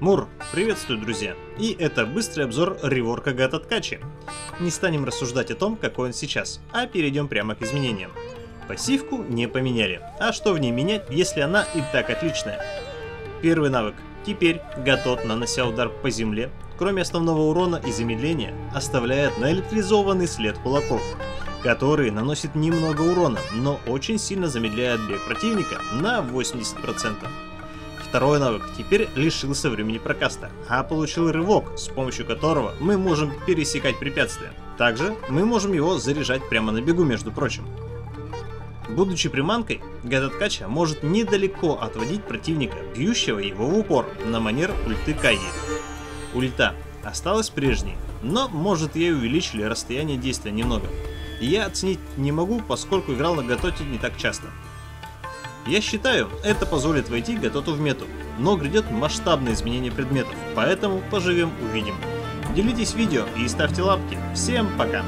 Мур, приветствую, друзья! И это быстрый обзор реворка Гата. Не станем рассуждать о том, какой он сейчас, а перейдем прямо к изменениям. Пассивку не поменяли. А что в ней менять, если она и так отличная? Первый навык. Теперь Гатот, нанося удар по земле, кроме основного урона и замедления, оставляет наэлектризованный след кулаков, который наносит немного урона, но очень сильно замедляет бег противника на 80%. Второй навык теперь лишился времени прокаста, а получил рывок, с помощью которого мы можем пересекать препятствия. Также мы можем его заряжать прямо на бегу, между прочим. Будучи приманкой, Гадаткача может недалеко отводить противника, бьющего его в упор, на манер ульты Кайи. Ульта осталась прежней, но может ей увеличили расстояние действия немного. Я оценить не могу, поскольку играл на Гатоте не так часто. Я считаю, это позволит войти Гатоту в мету, но грядет масштабное изменение предметов, поэтому поживем увидим. Делитесь видео и ставьте лапки. Всем пока!